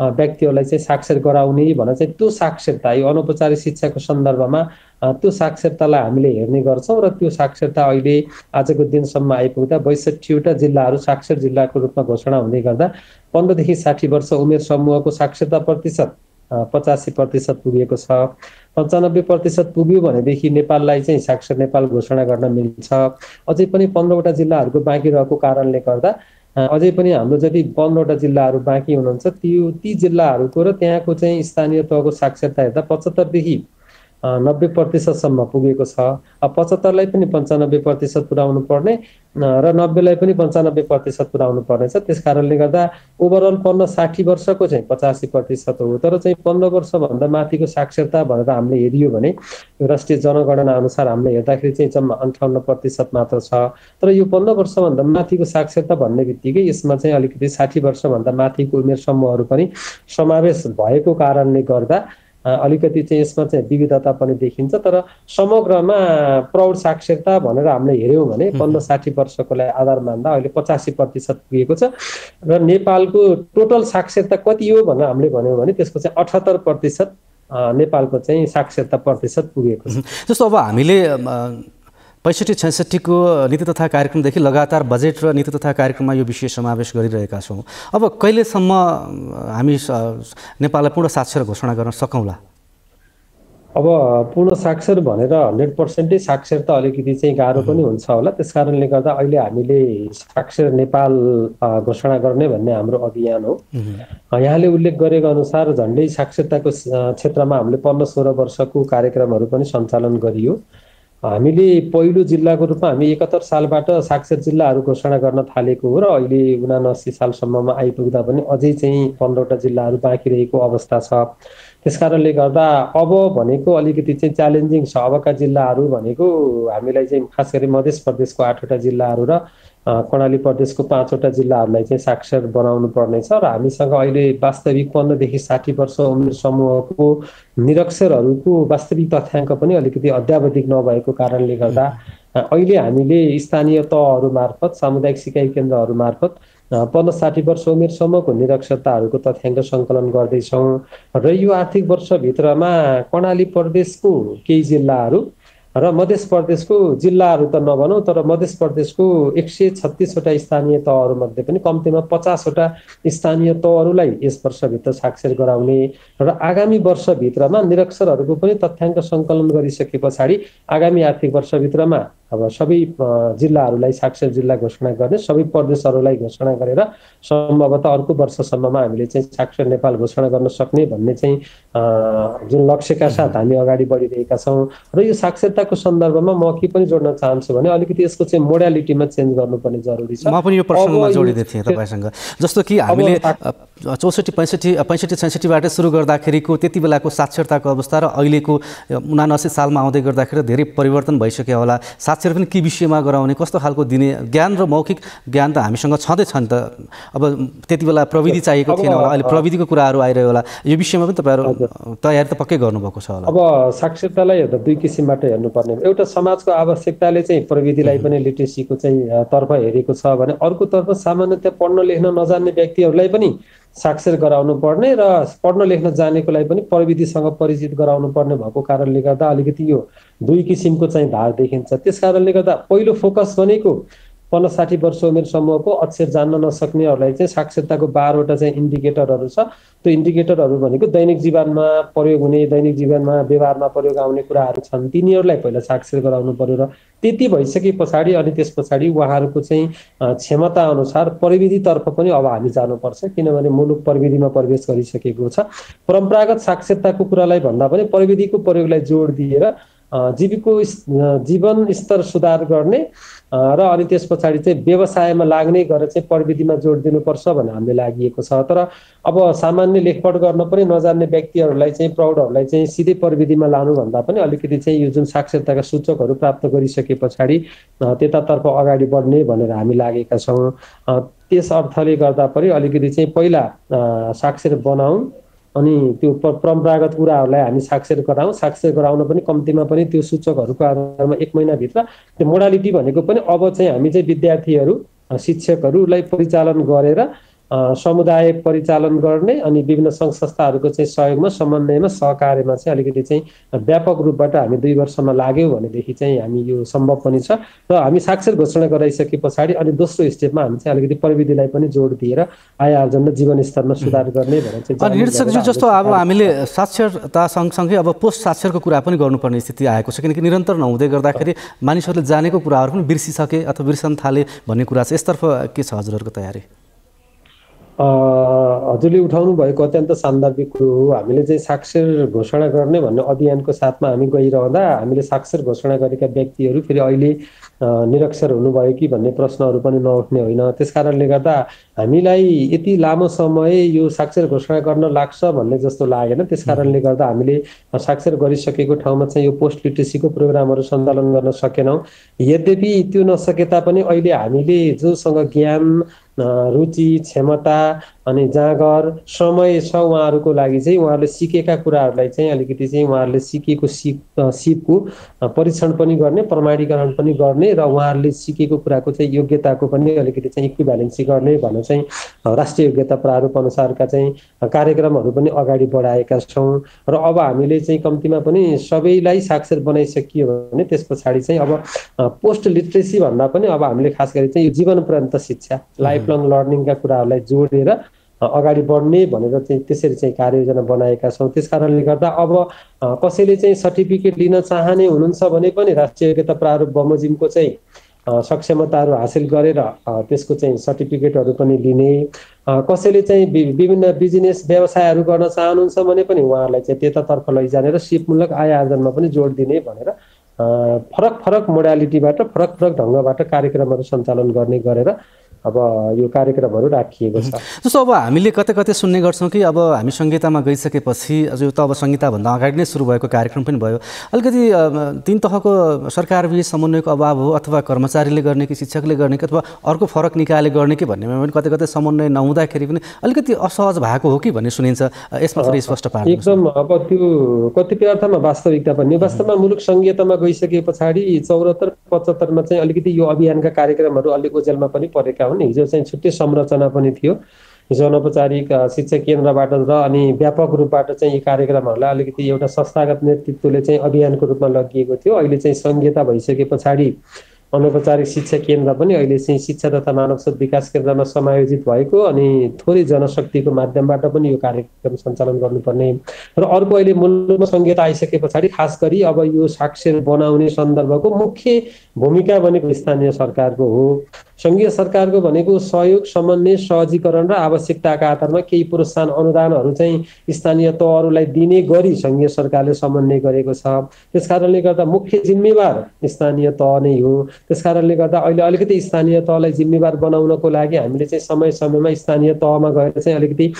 व्यक्तिहरूलाई चाहिँ साक्षर गराउने भनेर चाहिँ त्यो साक्षरता यो अनौपचारिक शिक्षाको सन्दर्भमा त्यो साक्षरतालाई हामीले हेर्ने गर्छौँ र त्यो साक्षरता अहिले आजको दिनसम्म आइपुग्दा बैसठीवटा जिल्लाहरू साक्षर जिल्लाको रूपमा घोषणा हुँदै गर्दा पन्ध्रदेखि साठी वर्ष उमेर समूहको साक्षरता प्रतिशत पचासी प्रतिशत पुगेको छ। पन्चानब्बे प्रतिशत पुग्यो भनेदेखि नेपाललाई चाहिँ साक्षर नेपाल घोषणा गर्न मिल्छ। अझै पनि पन्ध्रवटा जिल्लाहरूको बाँकी रहेको कारणले गर्दा अझै पनि हाम्रो जति पन्ध्रवटा जिल्लाहरू बाँकी हुनुहुन्छ त्यो ती जिल्लाहरूको र त्यहाँको चाहिँ स्थानीय तहको साक्षरता हेर्दा पचहत्तरदेखि नब्बे प्रतिशतसम्म पुगेको छ। पचहत्तरलाई पनि पन्चानब्बे प्रतिशत पुऱ्याउनु पर्ने र नब्बेलाई पनि पन्चानब्बे प्रतिशत पुऱ्याउनु पर्नेछ त्यस कारणले गर्दा ओभरअल पन्ध्र साठी वर्षको चाहिँ पचासी प्रतिशत हो। तर चाहिँ पन्ध्र वर्षभन्दा माथिको साक्षरता भनेर हामीले हेरियो भने राष्ट्रिय जनगणना अनुसार हामीले हेर्दाखेरि चाहिँ जम्मा अन्ठाउन्न प्रतिशत मात्र छ। तर यो पन्ध्र वर्षभन्दा माथिको साक्षरता भन्ने बित्तिकै यसमा चाहिँ अलिकति साठी वर्षभन्दा माथिको उमेर समूहहरू पनि समावेश भएको कारणले गर्दा अलिकति चाहिँ यसमा चाहिँ विविधता पनि देखिन्छ तर समग्रमा प्रौढ साक्षरता भनेर हामीले हेऱ्यौँ भने पन्ध्र साठी वर्षकोलाई आधार मान्दा अहिले पचासी प्रतिशत पुगेको छ र नेपालको टोटल साक्षरता कति हो भनेर हामीले भन्यौँ भने त्यसको चाहिँ अठहत्तर प्रतिशत नेपालको चाहिँ साक्षरता प्रतिशत पुगेको छ। जस्तो अब हामीले पैँसठी छैसठीको नीति तथा कार्यक्रमदेखि लगातार बजेट र नीति तथा कार्यक्रममा यो विषय समावेश गरिरहेका छौँ। अब कहिलेसम्म हामी नेपाललाई पूर्ण साक्षर घोषणा गर्न सकौँला? अब पूर्ण साक्षर भनेर हन्ड्रेड पर्सेन्टै साक्षर त अलिकति चाहिँ गाह्रो पनि हुन्छ होला। त्यस कारणले गर्दा अहिले हामीले साक्षर नेपाल घोषणा गर्ने भन्ने हाम्रो अभियान हो। यहाँले उल्लेख गरेको अनुसार झन्डै साक्षरताको क्षेत्रमा हामीले पन्ध्र सोह्र वर्षको कार्यक्रमहरू पनि सञ्चालन गरियो। हामीले पहिलो जिल्लाको रूपमा हामी एकहत्तर सालबाट साक्षर जिल्लाहरू घोषणा गर्न थालेको हो र अहिले उनासी सालसम्ममा आइपुग्दा पनि अझै चाहिँ पन्ध्रवटा जिल्लाहरू बाँकी रहेको अवस्था छ। त्यस कारणले गर्दा अब भनेको अलिकति चाहिँ च्यालेन्जिङ छ। अबका जिल्लाहरू भनेको हामीलाई चाहिँ खास गरी मध्य प्रदेशको आठवटा जिल्लाहरू र कर्णाली प्रदेशको पाँचवटा जिल्लाहरूलाई चाहिँ साक्षर बनाउनु पर्नेछ र हामीसँग अहिले वास्तविक पन्ध्रदेखि साठी वर्ष उमेर समूहको निरक्षरहरूको वास्तविक तथ्याङ्क पनि अलिकति अध्यावधिक नभएको कारणले गर्दा अहिले हामीले स्थानीय तहहरू मार्फत सामुदायिक सिकाइ केन्द्रहरू मार्फत पन्ध्र साठी वर्ष उमेरसम्मको निरक्षरताहरूको तथ्याङ्क सङ्कलन गर्दैछौँ र यो आर्थिक वर्षभित्रमा कर्णाली प्रदेशको केही जिल्लाहरू र मध्य प्रदेशको जिल्लाहरू त नभनौँ तर मध्य प्रदेशको एक सय छत्तिसवटा स्थानीय तहहरूमध्ये पनि कम्तीमा पचासवटा स्थानीय तहहरूलाई यस वर्षभित्र साक्षर गराउने र आगामी वर्षभित्रमा निरक्षरहरूको पनि तथ्याङ्क सङ्कलन गरिसके पछाडि आगामी आर्थिक वर्षभित्रमा अब सबै जिल्लाहरूलाई साक्षर जिल्ला घोषणा गर्ने सबै प्रदेशहरूलाई घोषणा गरेर सम्भवतः अर्को वर्षसम्ममा हामीले चाहिँ साक्षर नेपाल घोषणा गर्न सक्ने भन्ने चाहिँ जुन लक्ष्यका साथ हामी अगाडि बढिरहेका छौँ। र यो साक्षरताको सन्दर्भमा म के पनि जोड्न चाहन्छु भने अलिकति यसको चाहिँ मोडालिटीमा चेन्ज गर्नुपर्ने जरुरी छ। म पनि यो प्रसङ्गमा जोडिँदै थिएँ तपाईँसँग। जस्तो कि हामीले चौसठी पैँसठी पैँसठी छैसठीबाट सुरु गर्दाखेरिको त्यति बेलाको साक्षरताको अवस्था र अहिलेको उनासी सालमा आउँदै गर्दाखेरि धेरै परिवर्तन भइसक्यो होला। साक्षर पनि के विषयमा गराउने कस्तो खालको दिने ज्ञान र मौखिक ज्ञान त हामीसँग छँदैछ नि त। अब त्यति बेला प्रविधि चाहिएको थिएन होला अहिले प्रविधिको कुराहरू आइरह्यो होला। यो विषयमा पनि तपाईँहरू तयारी त पक्कै गर्नुभएको छ होला। अब साक्षरतालाई हेर्दा दुई किसिमबाट हेर्नुपर्ने। एउटा समाजको आवश्यकताले चाहिँ प्रविधिलाई पनि लिट्रेसीको चाहिँ तर्फ हेरेको छ भने अर्कोतर्फ सामान्यतया पढ्न लेख्न नजान्ने व्यक्तिहरूलाई पनि साक्षर गराउनु पर्ने र पढ्न लेख्न जानेकोलाई पनि प्रविधिसँग परिचित गराउनु पर्ने भएको कारणले गर्दा अलिकति यो दुई किसिमको चाहिँ भार देखिन्छ। त्यस कारणले गर्दा पहिलो फोकस भनेको पन्ध्र साठी वर्ष उमेर समूहको अक्षर जान्न नसक्नेहरूलाई चाहिँ साक्षरताको बाह्रवटा चाहिँ इन्डिकेटरहरू छ। त्यो इन्डिकेटरहरू भनेको दैनिक जीवनमा प्रयोग हुने दैनिक जीवनमा व्यवहारमा प्रयोग आउने कुराहरू छन्। तिनीहरूलाई पहिला साक्षर गराउनु पर्यो र त्यति भइसके पछाडि अनि त्यस पछाडि उहाँहरूको चाहिँ क्षमता अनुसार प्रविधितर्फ पनि अब हामी जानुपर्छ किनभने मुलुक प्रविधिमा प्रवेश गरिसकेको छ। परम्परागत साक्षरताको कुरालाई भन्दा पनि प्रविधिको प्रयोगलाई जोड दिएर जीविको जीवन स्तर सुधार गर्ने र अनि त्यस पछाडि चाहिँ व्यवसायमा लाग्ने गरेर चाहिँ प्रविधिमा जोड दिनुपर्छ भनेर हामीले लागि छ। तर अब सामान्य लेखपढ गर्न पनि नजान्ने व्यक्तिहरूलाई चाहिँ प्रौढहरूलाई चाहिँ सिधै प्रविधिमा लानुभन्दा पनि अलिकति चाहिँ यो जुन साक्षरताका सूचकहरू प्राप्त गरिसके पछाडि त्यतातर्फ अगाडि बढ्ने भनेर हामी लागेका छौँ। त्यस अर्थले गर्दा पनि अलिकति चाहिँ पहिला साक्षर बनाउँ अनि त्यो परम्परागत कुराहरूलाई हामी साक्षर गराउँ साक्षर गराउन पनि कम्तीमा पनि त्यो सूचकहरूको आधारमा एक महिनाभित्र त्यो मोडालिटी भनेको पनि अब चाहिँ हामी चाहिँ विद्यार्थीहरू शिक्षकहरूलाई परिचालन गरेर समुदाय परिचालन गर्ने अनि विभिन्न सङ्घ संस्थाहरूको चाहिँ सहयोगमा समन्वयमा सहकार्यमा चाहिँ अलिकति चाहिँ व्यापक रूपबाट हामी दुई वर्षमा लाग्यौँ भनेदेखि चाहिँ हामी यो सम्भव पनि छ। र हामी साक्षर घोषणा गराइसके पछाडि अनि दोस्रो स्टेपमा हामी चाहिँ अलिकति प्रविधिलाई पनि जोड दिएर आय आर्जन र जीवनस्तरमा सुधार गर्ने भनेर चाहिँ जस्तो अब हामीले साक्षरता सँगसँगै अब पोस्ट साक्षरको कुरा पनि गर्नुपर्ने स्थिति आएको छ किनकि निरन्तर नहुँदै गर्दाखेरि मानिसहरूले जानेको कुराहरू पनि बिर्सिसके अथवा बिर्सन थाले भन्ने कुरा छ यसतर्फ के छ हजुरहरूको तयारी? हजुरले उठाउनु भएको अत्यन्त सान्दर्भिक कुरो हो। हामीले चाहिँ साक्षर घोषणा गर्ने भन्ने अभियानको साथमा हामी गइरहँदा हामीले साक्षर घोषणा गरेका व्यक्तिहरू फेरि अहिले निरक्षर हुनुभयो कि भन्ने प्रश्नहरू पनि नउठ्ने होइन। त्यस कारणले गर्दा हामीलाई यति लामो समय यो साक्षर घोषणा गर्न लाग्छ भन्ने जस्तो लागेन। त्यस कारणले गर्दा हामीले साक्षर गरिसकेको ठाउँमा चाहिँ यो पोस्ट लिट्रेसीको प्रोग्रामहरू सञ्चालन गर्न सकेनौँ। यद्यपि त्यो नसके तापनि अहिले हामीले जोसँग ज्ञान रुचि क्षमता अनि जाँगर समय छ उहाँहरूको लागि चाहिँ उहाँहरूले सिकेका कुराहरूलाई चाहिँ अलिकति चाहिँ उहाँहरूले सिकेको सिप सिपको परीक्षण पनि गर्ने प्रमाणीकरण पनि गर्ने र उहाँहरूले सिकेको कुराको चाहिँ योग्यताको पनि अलिकति चाहिँ इक्विभ्यालेन्सी गर्ने भनेर चाहिँ राष्ट्रिय योग्यता प्रारूप अनुसारका चाहिँ कार्यक्रमहरू पनि अगाडि बढाएका छौँ। र अब हामीले चाहिँ कम्तीमा पनि सबैलाई साक्षर बनाइसकियो भने त्यस पछाडि चाहिँ अब पोस्ट लिट्रेसी भन्दा पनि अब हामीले खास गरी चाहिँ यो जीवन पर्यन्त शिक्षा लाइफ लङ लर्निङका कुराहरूलाई जोडेर अगाडि बढ्ने भनेर चाहिँ त्यसरी चाहिँ कार्ययोजना बनाएका छौँ। त्यस कारणले गर्दा अब कसैले चाहिँ सर्टिफिकेट लिन चाहने हुनुहुन्छ भने पनि राष्ट्रिय योग्यता प्रारूप बमोजिमको चाहिँ सक्षमताहरू हासिल गरेर त्यसको चाहिँ सर्टिफिकेटहरू पनि लिने कसैले चाहिँ विभिन्न बिजनेस व्यवसायहरू गर्न चाहनुहुन्छ भने पनि उहाँहरूलाई चाहिँ त्यतातर्फ लैजाने र सिपमूलक आय आर्जनमा पनि जोड दिने भनेर फरक फरक मोडालिटीबाट फरक फरक ढङ्गबाट कार्यक्रमहरू सञ्चालन गर्ने गरेर अब यो कार्यक्रमहरू राखिएको छ। जस्तो अब हामीले कतै कतै सुन्ने गर्छौँ कि अब हामी सङ्गीतामा गइसकेपछि यो त अब सङ्गीताभन्दा अगाडि नै सुरु भएको कार्यक्रम पनि भयो। अलिकति तिन तहको सरकारबीच समन्वयको अभाव हो अथवा कर्मचारीले गर्ने कि शिक्षकले गर्ने कि अथवा अर्को फरक निकायले गर्ने कि भन्नेमा पनि कतै कतै समन्वय नहुँदाखेरि पनि अलिकति असहज भएको हो कि भन्ने सुनिन्छ। यसमा थोरै स्पष्ट पार्नु एकदम अब त्यो कतिपय अर्थमा वास्तविकता पनि। वास्तवमा मुलुक सङ्घीयतामा गइसके पछाडि चौरात्तर पचहत्तरमा चाहिँ अलिकति यो अभियानका कार्यक्रमहरू अलिक ओजेलमा पनि परेका हुन् हिजो चाहिँ छुट्टै संरचना पनि थियो। हिजो अनौपचारिक शिक्षा केन्द्रबाट र अनि व्यापक रूपबाट चाहिँ यी कार्यक्रमहरूलाई अलिकति एउटा संस्थागत नेतृत्वले चाहिँ अभियानको रूपमा लगिएको थियो। अहिले चाहिँ सङ्घीयता भइसके पछाडि अनौपचारिक शिक्षा केन्द्र पनि अहिले चाहिँ शिक्षा तथा मानव स्रोत विकास केन्द्रमा समायोजित भएको अनि थोरै जनशक्तिको माध्यमबाट पनि यो कार्यक्रम सञ्चालन गर्नुपर्ने। र अर्को अहिले मुलुकमा सङ्घीयता आइसके पछाडि खास गरी अब यो साक्षर बनाउने सन्दर्भको मुख्य भूमिका भनेको स्थानीय सरकारको हो। सङ्घीय सरकारको भनेको सहयोग समन्वय सहजीकरण र आवश्यकताका आधारमा केही प्रोत्साहन अनुदानहरू चाहिँ स्थानीय तहहरूलाई दिने गरी सङ्घीय सरकारले समन्वय गरेको छ। त्यस कारणले गर्दा मुख्य जिम्मेवार स्थानीय तह नै हो। त्यस कारणले गर्दा अहिले अलिकति स्थानीय तहलाई जिम्मेवार बनाउनको लागि हामीले चाहिँ समय समयमा स्थानीय तहमा गएर चाहिँ अलिकति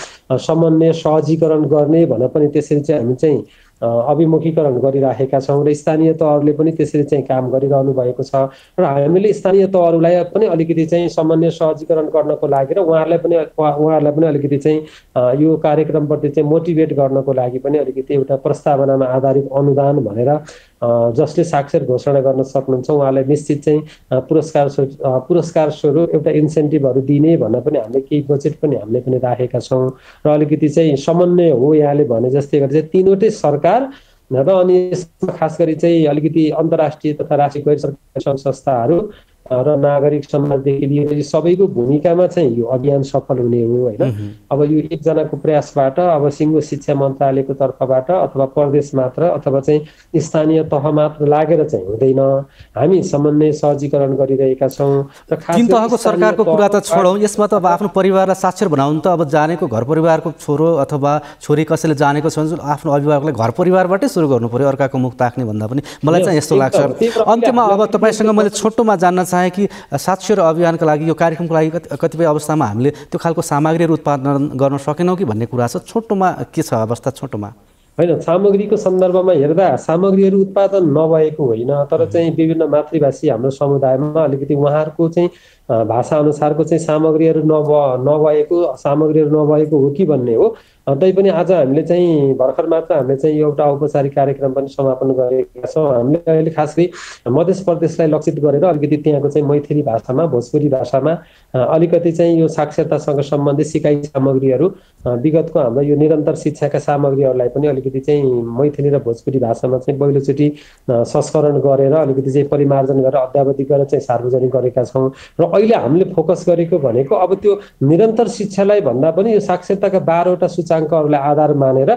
समन्वय सहजीकरण गर्ने भनेर पनि त्यसरी चाहिँ हामी चाहिँ अभिमुखीकरण गरिराखेका छौँ र स्थानीय तहहरूले पनि त्यसरी चाहिँ काम गरिरहनु भएको छ र हामीले स्थानीय तहहरूलाई पनि अलिकति चाहिँ समन्वय सहजीकरण गर्नको लागि र उहाँहरूलाई पनि उहाँहरूलाई पनि अलिकति चाहिँ यो कार्यक्रमप्रति चाहिँ मोटिभेट गर्नको लागि पनि अलिकति एउटा प्रस्तावनामा आधारित अनुदान भनेर जसले साक्षर घोषणा गर्न सक्नुहुन्छ उहाँलाई निश्चित चाहिँ पुरस्कार पुरस्कार स्वरूप एउटा इन्सेन्टिभहरू दिने भन्न पनि हामीले केही बजेट पनि हामीले पनि राखेका छौँ। र अलिकति चाहिँ समन्वय हो यहाँले भने जस्तै गरी चाहिँ तिनवटै सरकार र अनि खास गरी चाहिँ अलिकति अन्तर्राष्ट्रिय तथा राष्ट्रिय गैर सरकारी संस्थाहरू र नागरिक समाजदेखि लिएर सबैको भूमिकामा चाहिँ यो अभियान सफल हुने हो होइन? अब यो एकजनाको प्रयासबाट अब सिङ्गो शिक्षा मन्त्रालयको तर्फबाट अथवा प्रदेश मात्र अथवा चाहिँ स्थानीय तह मात्र लागेर चाहिँ हुँदैन। हामी समन्वय सहजीकरण गरिरहेका छौँ र तिन तहको सरकारको कुरा त छोडौँ यसमा त अब आफ्नो परिवारलाई साक्षर बनाउनु त अब जानेको घर परिवारको छोरो अथवा छोरी कसैले जानेको छ भने आफ्नो अभिभावकलाई घर परिवारबाटै सुरु गर्नु पऱ्यो अर्काको मुख ताक्ने भन्दा पनि। मलाई चाहिँ यस्तो लाग्छ। अन्त्यमा अब तपाईँसँग मैले छोटोमा जान्न चाहेँ कि साक्षर अभियानका लागि यो कार्यक्रमको लागि कतिपय अवस्थामा हामीले त्यो खालको सामग्रीहरू उत्पादन गर्न सकेनौँ कि भन्ने कुरा छ? छोटोमा के छ अवस्था छोटोमा? होइन सामग्रीको सन्दर्भमा हेर्दा सामग्रीहरू उत्पादन नभएको होइन तर चाहिँ विभिन्न मातृभाषी हाम्रो समुदायमा अलिकति उहाँहरूको चाहिँ भाषा अनुसारको चाहिँ सामग्रीहरू नभ नभएको सामग्रीहरू नभएको हो कि भन्ने हो। तैपनि आज हामीले चाहिँ भर्खर मात्र हामीले चाहिँ एउटा औपचारिक कार्यक्रम पनि समापन गरेका छौँ। हामीले अहिले खास गरी मध्य प्रदेशलाई लक्षित गरेर अलिकति त्यहाँको चाहिँ मैथिली भाषामा भोजपुरी भाषामा अलिकति चाहिँ यो साक्षरतासँग सम्बन्धित सिकाइ सामग्रीहरू विगतको हाम्रो यो निरन्तर शिक्षाका सामग्रीहरूलाई पनि अलिकति चाहिँ मैथिली र भोजपुरी भाषामा चाहिँ पहिलोचोटि संस्करण गरेर अलिकति चाहिँ परिमार्जन गरेर अध्यावधि गरेर चाहिँ सार्वजनिक गरेका छौँ। र अहिले हामीले फोकस गरेको भनेको अब त्यो निरन्तर शिक्षालाई भन्दा पनि यो साक्षरताका बाह्रवटा सूचाङ्कहरूलाई आधार मानेर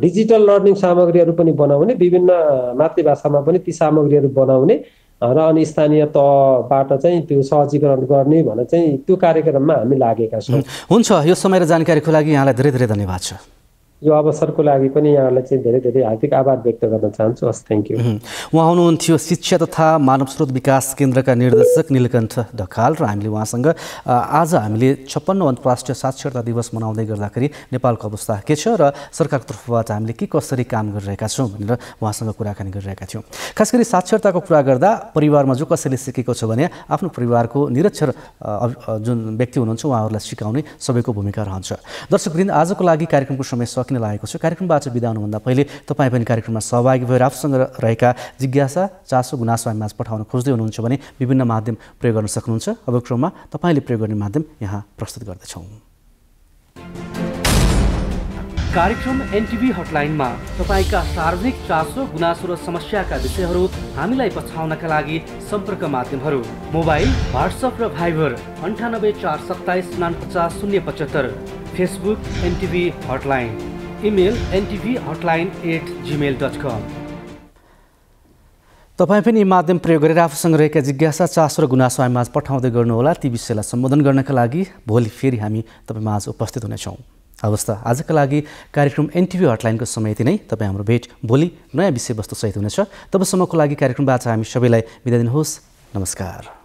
डिजिटल लर्निङ सामग्रीहरू पनि बनाउने विभिन्न मातृभाषामा पनि ती सामग्रीहरू बनाउने र अनि स्थानीय तहबाट चाहिँ त्यो सहजीकरण गर्ने भनेर चाहिँ त्यो कार्यक्रममा हामी लागेका छौँ। हुन्छ। यो समय र जानकारीको लागि यहाँलाई धेरै धेरै धन्यवाद छ। यो अवसरको लागि पनि यहाँलाई चाहिँ धेरै धेरै हार्दिक आभार व्यक्त गर्न चाहन्छु। हस् थ्याङ्क यू उहाँ। हुनुहुन्थ्यो शिक्षा तथा मानव स्रोत विकास केन्द्रका निर्देशक निलकण्ठ ढकाल र हामीले उहाँसँग आज हामीले छप्पन्न अन्तर्राष्ट्रिय साक्षरता दिवस मनाउँदै गर्दाखेरि नेपालको अवस्था के छ र सरकारको तर्फबाट हामीले के कसरी काम गरिरहेका छौँ भनेर उहाँसँग कुराकानी गरिरहेका थियौँ। खास गरी साक्षरताको कुरा गर्दा परिवारमा जो कसैले सिकेको छ भने आफ्नो परिवारको निरक्षर जुन व्यक्ति हुनुहुन्छ उहाँहरूलाई सिकाउने सबैको भूमिका रहन्छ। दर्शकवृन्द आजको लागि कार्यक्रमको समय सकिने सकिन लागेको छ। कार्यक्रमबाट बिदा हुनुभन्दा पहिले तपाईँ पनि कार्यक्रममा सहभागी भएर आफूसँग रहेका जिज्ञासा चासो गुनासो हामी माझ पठाउन खोज्दै हुनुहुन्छ भने विभिन्न माध्यम प्रयोग गर्न सक्नुहुन्छ। अब क्रममा तपाईँले प्रयोग गर्ने माध्यम यहाँ प्रस्तुत गर्दछौँ। कार्यक्रम एनटिभी हटलाइनमा तपाईँका सार्वजनिक चासो गुनासो र समस्याका विषयहरू हामीलाई पछाउनका लागि सम्पर्क माध्यमहरू मोबाइल वाट्सएप र भाइबर अन्ठानब्बे चार सत्ताइस उनापचास शून्य पचहत्तर। Facebook NTV hotline. Email NTV hotline at Gmail dot com. तपाईँ पनि माध्यम प्रयोग गरेर आफूसँग रहेका जिज्ञासा चासो र गुनासो हामीमाझ पठाउँदै गर्नुहोला। ती विषयलाई सम्बोधन गर्नका लागि भोलि फेरि हामी तपाईँमा आज उपस्थित हुनेछौँ। हवस् त आजका लागि कार्यक्रम एनटिभी हटलाइनको समय यति नै। तपाईँ हाम्रो भेट भोलि नयाँ विषयवस्तुसहित हुनेछ। तबसम्मको लागि कार्यक्रमबाट हामी सबैलाई बिदा दिनुहोस्। नमस्कार।